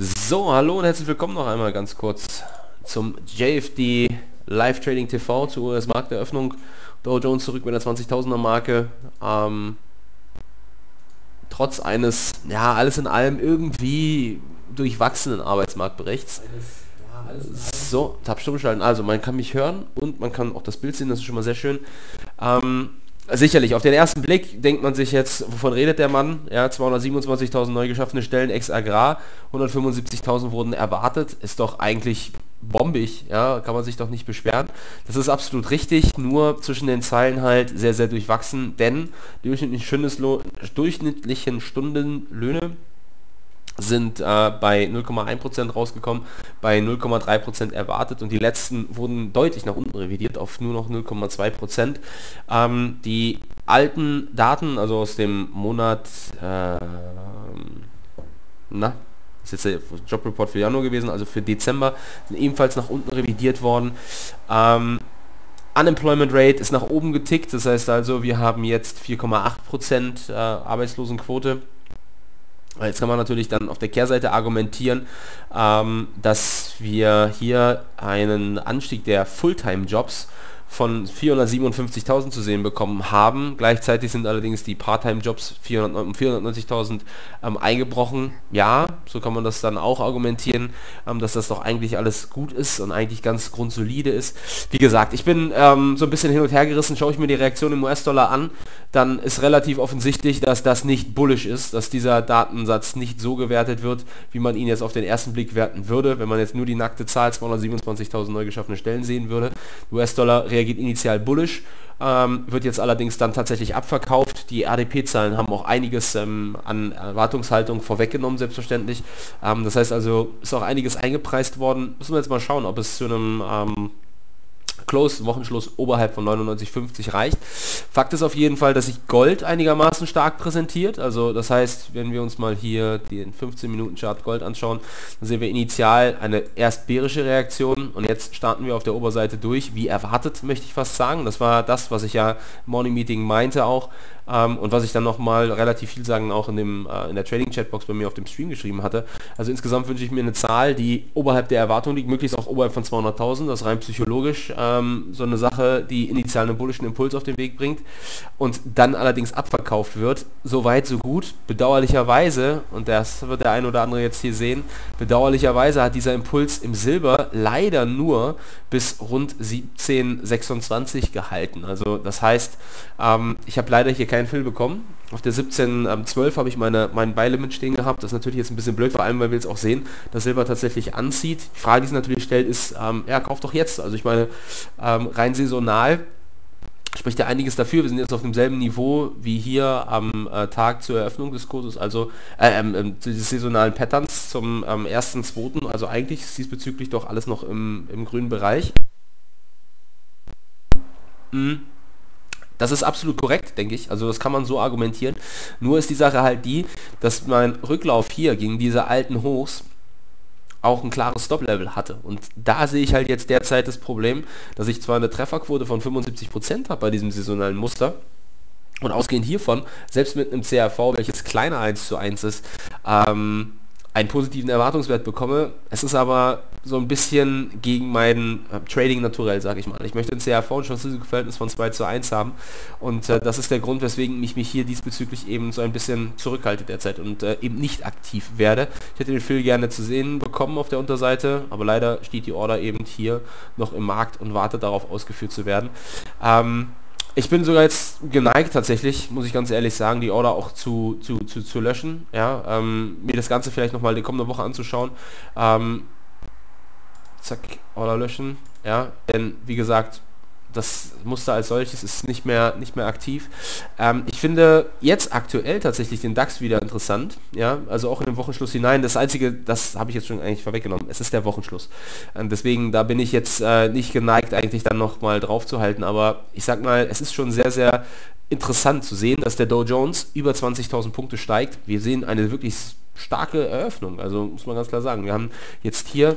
So, hallo und herzlich willkommen noch einmal ganz kurz zum JFD Live Trading TV zur US-Markteröffnung. Dow Jones zurück mit der 20.000er Marke. Ähm, trotz eines, ja, alles in allem irgendwie durchwachsenen Arbeitsmarktberichts. So, Tab stumm schalten. Also, man kann mich hören und man kann auch das Bild sehen, das ist schon mal sehr schön. Ähm, sicherlich, auf den ersten Blick denkt man sich jetzt, wovon redet der Mann? Ja, 227.000 neu geschaffene Stellen ex Agrar, 175.000 wurden erwartet, ist doch eigentlich bombig, ja, kann man sich doch nicht beschweren. Das ist absolut richtig, nur zwischen den Zeilen halt sehr, sehr durchwachsen, denn die durchschnittlichen Stundenlöhne sind äh, bei 0,1% rausgekommen, bei 0,3% erwartet und die letzten wurden deutlich nach unten revidiert auf nur noch 0,2%. Ähm, die alten Daten, also aus dem Monat, äh, na, ist jetzt der Jobreport für Januar gewesen, also für Dezember, sind ebenfalls nach unten revidiert worden. Ähm, Unemployment Rate ist nach oben getickt, das heißt also, wir haben jetzt 4,8% äh, Arbeitslosenquote Jetzt kann man natürlich dann auf der Kehrseite argumentieren, ähm, dass wir hier einen Anstieg der Fulltime-Jobs von 457.000 zu sehen bekommen haben. Gleichzeitig sind allerdings die Part-Time-Jobs um 490.000 ähm, eingebrochen. Ja, so kann man das dann auch argumentieren, ähm, dass das doch eigentlich alles gut ist und eigentlich ganz grundsolide ist. Wie gesagt, ich bin ähm, so ein bisschen hin und her gerissen, schaue ich mir die Reaktion im US-Dollar an, dann ist relativ offensichtlich, dass das nicht bullish ist, dass dieser Datensatz nicht so gewertet wird, wie man ihn jetzt auf den ersten Blick werten würde, wenn man jetzt nur die nackte Zahl 227.000 neu geschaffene Stellen sehen würde. US-Dollar reagiert initial bullish, ähm, wird jetzt allerdings dann tatsächlich abverkauft. Die RDP-Zahlen haben auch einiges ähm, an Erwartungshaltung vorweggenommen, selbstverständlich. Ähm, das heißt also, ist auch einiges eingepreist worden. Müssen wir jetzt mal schauen, ob es zu einem ähm, Close, Wochenschluss oberhalb von 99,50 reicht. Fakt ist auf jeden Fall, dass sich Gold einigermaßen stark präsentiert. Also das heißt, wenn wir uns mal hier den 15 Minuten Chart Gold anschauen, dann sehen wir initial eine erst bärische Reaktion und jetzt starten wir auf der Oberseite durch, wie erwartet, möchte ich fast sagen. Das war das, was ich ja im Morning Meeting meinte auch. Ähm, und was ich dann nochmal relativ viel sagen auch in, dem, äh, in der Trading Chatbox bei mir auf dem Stream geschrieben hatte. Also insgesamt wünsche ich mir eine Zahl, die oberhalb der Erwartung liegt, möglichst auch oberhalb von 200.000. Das rein psychologisch ähm, so eine Sache, die initial einen bullischen Impuls auf den Weg bringt und dann allerdings abverkauft wird. So weit, so gut. Bedauerlicherweise, und das wird der ein oder andere jetzt hier sehen, bedauerlicherweise hat dieser Impuls im Silber leider nur bis rund 17,26 gehalten. Also das heißt, ähm, ich habe leider hier kein keinen Fill bekommen. Auf der 17.12 ähm, habe ich meine, mein Buy-Limit stehen gehabt. Das ist natürlich jetzt ein bisschen blöd, vor allem, weil wir jetzt auch sehen, dass Silber tatsächlich anzieht. Die Frage, die sich natürlich stellt, ist, ähm, ja, kauft doch jetzt. Also ich meine, ähm, rein saisonal spricht ja einiges dafür. Wir sind jetzt auf demselben Niveau wie hier am äh, Tag zur Eröffnung des Kurses, also äh, ähm, ähm, des saisonalen Patterns zum ähm, 1.2. Also eigentlich ist diesbezüglich doch alles noch im, im grünen Bereich. Mhm. Das ist absolut korrekt, denke ich. Also das kann man so argumentieren. Nur ist die Sache halt die, dass mein Rücklauf hier gegen diese alten Hochs auch ein klares Stop-Level hatte. Und da sehe ich halt jetzt derzeit das Problem, dass ich zwar eine Trefferquote von 75% habe bei diesem saisonalen Muster, und ausgehend hiervon, selbst mit einem CRV, welches kleiner 1 zu 1 ist, ähm, einen positiven Erwartungswert bekomme. Es ist aber so ein bisschen gegen mein äh, Trading naturell, sage ich mal. Ich möchte ein CRV und Chance-Risiko-Verhältnis von 2 zu 1 haben und äh, das ist der Grund, weswegen ich mich hier diesbezüglich eben so ein bisschen zurückhalte derzeit und äh, eben nicht aktiv werde. Ich hätte den Phil gerne zu sehen bekommen auf der Unterseite, aber leider steht die Order eben hier noch im Markt und wartet darauf ausgeführt zu werden. Ähm, ich bin sogar jetzt geneigt tatsächlich, muss ich ganz ehrlich sagen, die Order auch zu, zu, zu, zu löschen. Ja, ähm, mir das Ganze vielleicht nochmal die kommende Woche anzuschauen. Ähm, zack, Order löschen. Ja, denn wie gesagt, das Muster als solches ist nicht mehr, nicht mehr aktiv. Ähm, ich finde jetzt aktuell tatsächlich den DAX wieder interessant, ja, also auch in den Wochenschluss hinein. Das Einzige, das habe ich jetzt schon eigentlich vorweggenommen, es ist der Wochenschluss. Ähm, deswegen, da bin ich jetzt äh, nicht geneigt, eigentlich dann nochmal drauf zu halten, aber ich sag mal, es ist schon sehr, sehr interessant zu sehen, dass der Dow Jones über 20.000 Punkte steigt. Wir sehen eine wirklich starke Eröffnung, also muss man ganz klar sagen. Wir haben jetzt hier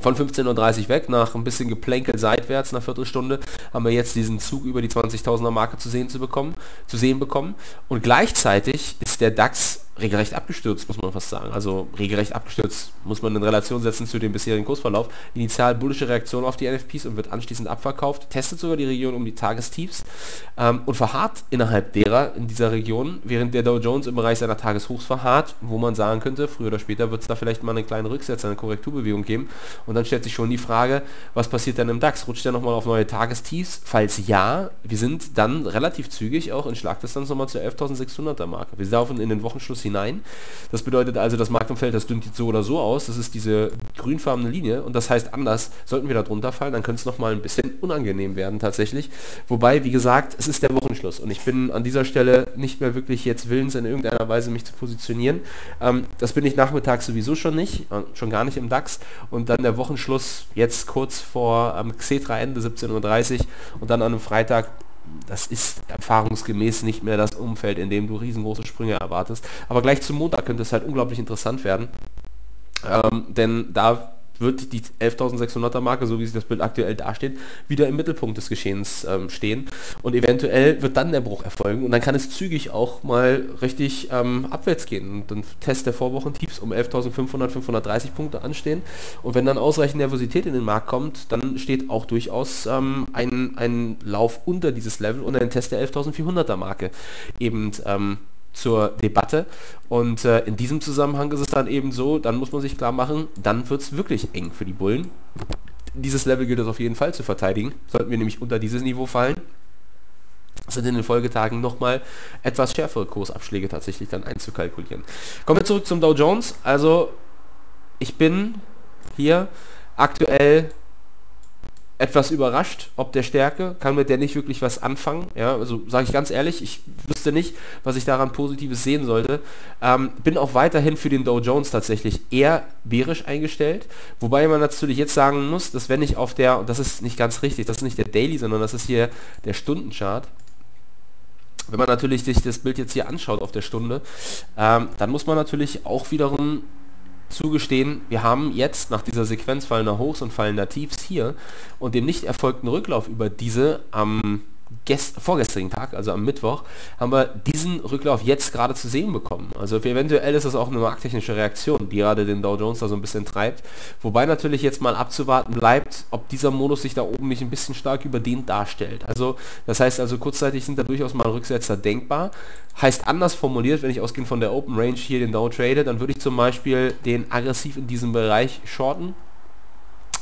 von 15.30 Uhr weg, nach ein bisschen Geplänkel seitwärts, nach Viertelstunde, haben wir jetzt diesen Zug über die 20.000er Marke zu sehen, zu, bekommen, zu sehen bekommen. Und gleichzeitig ist der DAX regelrecht abgestürzt, muss man fast sagen. Also regelrecht abgestürzt muss man in Relation setzen zu dem bisherigen Kursverlauf. Initial bullische Reaktion auf die NFPs und wird anschließend abverkauft, testet sogar die Region um die Tagestiefs ähm, und verharrt innerhalb derer in dieser Region, während der Dow Jones im Bereich seiner Tageshochs verharrt, wo man sagen könnte, früher oder später wird es da vielleicht mal einen kleinen Rücksetzer, eine Korrekturbewegung geben. Und dann stellt sich schon die Frage, was passiert dann im DAX? Rutscht der nochmal auf neue Tagestiefs? Falls ja, wir sind dann relativ zügig auch in Schlagdistanz nochmal zur 11.600er Marke. Wir laufen in den Wochenschluss hinein. Das bedeutet also, das Marktumfeld, das dünnt jetzt so oder so aus. Das ist diese grünfarbene Linie und das heißt anders, sollten wir da drunter fallen, dann könnte es nochmal ein bisschen unangenehm werden tatsächlich. Wobei, wie gesagt, es ist der Wochenschluss und ich bin an dieser Stelle nicht mehr wirklich jetzt willens in irgendeiner Weise mich zu positionieren. Ähm, das bin ich nachmittags sowieso schon nicht, äh, schon gar nicht im DAX und dann der Wochenschluss jetzt kurz vor ähm, Xetra Ende 17.30 Uhr und dann an einem Freitag das ist erfahrungsgemäß nicht mehr das Umfeld, in dem du riesengroße Sprünge erwartest. Aber gleich zum Montag könnte es halt unglaublich interessant werden. Ähm, denn da wird die 11.600er Marke, so wie sich das Bild aktuell dasteht, wieder im Mittelpunkt des Geschehens ähm, stehen. Und eventuell wird dann der Bruch erfolgen und dann kann es zügig auch mal richtig ähm, abwärts gehen. Und dann Test der Vorwochentiefs um 11.500, 530 Punkte anstehen. Und wenn dann ausreichend Nervosität in den Markt kommt, dann steht auch durchaus ähm, ein, ein Lauf unter dieses Level und ein Test der 11.400er Marke eben ähm, zur Debatte. Und äh, in diesem Zusammenhang ist es dann eben so, dann muss man sich klar machen, dann wird es wirklich eng für die Bullen. Dieses Level gilt es auf jeden Fall zu verteidigen. Sollten wir nämlich unter dieses Niveau fallen, sind in den Folgetagen nochmal etwas schärfere Kursabschläge tatsächlich dann einzukalkulieren. Kommen wir zurück zum Dow Jones. Also ich bin hier aktuell etwas überrascht, ob der Stärke, kann mit der nicht wirklich was anfangen. Ja, also sage ich ganz ehrlich, ich wüsste nicht, was ich daran Positives sehen sollte. Ähm, bin auch weiterhin für den Dow Jones tatsächlich eher bärisch eingestellt, wobei man natürlich jetzt sagen muss, dass wenn ich auf der, und das ist nicht ganz richtig, das ist nicht der Daily, sondern das ist hier der Stundenchart, wenn man natürlich sich das Bild jetzt hier anschaut auf der Stunde, ähm, dann muss man natürlich auch wiederum zugestehen, wir haben jetzt nach dieser Sequenz fallender Hochs und fallender Tiefs hier und dem nicht erfolgten Rücklauf über diese am vorgestrigen Tag, also am Mittwoch, haben wir diesen Rücklauf jetzt gerade zu sehen bekommen. Also eventuell ist das auch eine markttechnische Reaktion, die gerade den Dow Jones da so ein bisschen treibt. Wobei natürlich jetzt mal abzuwarten bleibt, ob dieser Modus sich da oben nicht ein bisschen stark überdehnt darstellt. Also das heißt also kurzzeitig sind da durchaus mal Rücksetzer denkbar. Heißt anders formuliert, wenn ich ausgehend von der Open Range hier den Dow trade, dann würde ich zum Beispiel den aggressiv in diesem Bereich shorten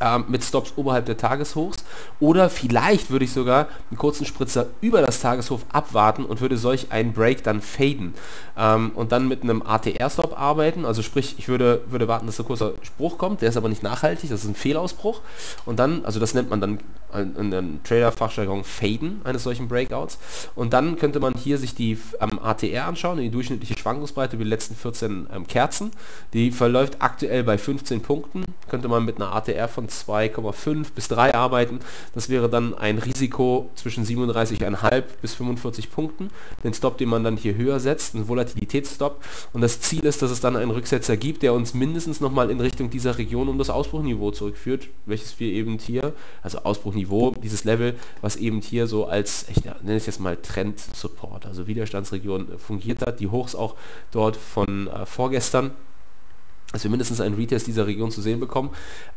ähm, mit Stops oberhalb der Tageshochs. Oder vielleicht würde ich sogar einen kurzen Spritzer über das Tageshof abwarten und würde solch einen Break dann faden. Ähm, und dann mit einem ATR-Stop arbeiten, also sprich, ich würde, würde warten, dass ein kurzer Spruch kommt, der ist aber nicht nachhaltig, das ist ein Fehlausbruch. Und dann, also das nennt man dann in der Trader-Fachjargon Faden eines solchen Breakouts. Und dann könnte man hier sich die ähm, ATR anschauen, die durchschnittliche Schwankungsbreite über die letzten 14 ähm, Kerzen, die verläuft aktuell bei 15 Punkten, könnte man mit einer ATR von 2,5 bis 3 arbeiten. Das wäre dann ein Risiko zwischen 37,5 bis 45 Punkten. Den Stop, den man dann hier höher setzt, ein Volatilitätsstop. Und das Ziel ist, dass es dann einen Rücksetzer gibt, der uns mindestens nochmal in Richtung dieser Region um das Ausbruchniveau zurückführt, welches wir eben hier, also Ausbruchniveau, dieses Level, was eben hier so als, ich nenne es jetzt mal Trend-Support, also Widerstandsregion fungiert hat. Die Hochs auch dort von äh, vorgestern dass wir mindestens einen Retest dieser Region zu sehen bekommen.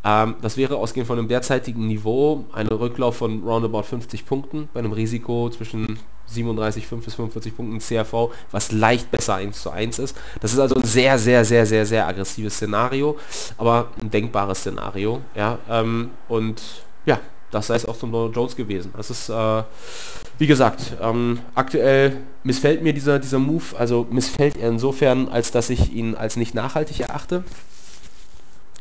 Ähm, das wäre ausgehend von dem derzeitigen Niveau ein Rücklauf von roundabout 50 Punkten bei einem Risiko zwischen 37,5 bis 45 Punkten CRV, was leicht besser 1 zu 1 ist. Das ist also ein sehr, sehr, sehr, sehr, sehr aggressives Szenario, aber ein denkbares Szenario. Ja, ähm, und ja, das sei es auch zum Donald Jones gewesen. Das ist, äh, wie gesagt, ähm, aktuell missfällt mir dieser, dieser Move, also missfällt er insofern, als dass ich ihn als nicht nachhaltig erachte.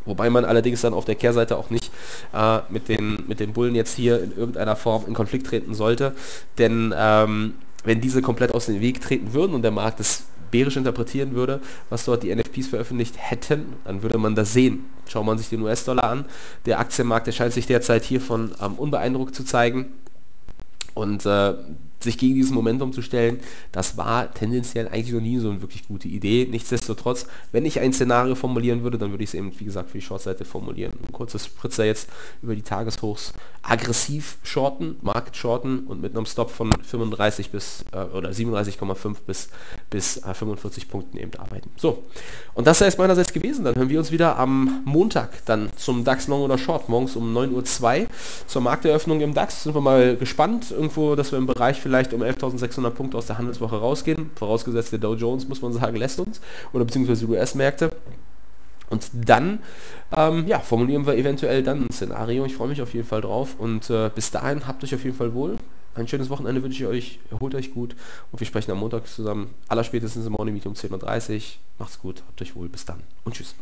Wobei man allerdings dann auf der Kehrseite auch nicht äh, mit, den, mit den Bullen jetzt hier in irgendeiner Form in Konflikt treten sollte. Denn ähm, wenn diese komplett aus dem Weg treten würden und der Markt es bärisch interpretieren würde, was dort die NFPs veröffentlicht hätten, dann würde man das sehen. Schaut man sich den US-Dollar an, der Aktienmarkt, der scheint sich derzeit hiervon ähm, unbeeindruckt zu zeigen. Und äh, sich gegen dieses Momentum zu stellen, das war tendenziell eigentlich noch nie so eine wirklich gute Idee. Nichtsdestotrotz, wenn ich ein Szenario formulieren würde, dann würde ich es eben, wie gesagt, für die Shortseite formulieren. Ein kurzes Spritzer jetzt über die Tageshochs aggressiv shorten, Market shorten und mit einem Stop von 35 bis äh, oder 37,5 bis bis äh, 45 Punkten eben arbeiten. So, und das es meinerseits gewesen. Dann hören wir uns wieder am Montag dann zum DAX Long oder Short, morgens um 9.02 Uhr zur Markteröffnung im DAX. Sind wir mal gespannt, irgendwo, dass wir im Bereich vielleicht um 11.600 Punkte aus der Handelswoche rausgehen. Vorausgesetzt der Dow Jones, muss man sagen, lässt uns. Oder beziehungsweise US-Märkte. Und dann ähm, ja, formulieren wir eventuell dann ein Szenario. Ich freue mich auf jeden Fall drauf. Und äh, bis dahin habt euch auf jeden Fall wohl. Ein schönes Wochenende wünsche ich euch. Erholt euch gut. Und wir sprechen am Montag zusammen. Allerspätestens im Morning Meeting um 10.30 Uhr. Macht's gut. Habt euch wohl. Bis dann. Und tschüss.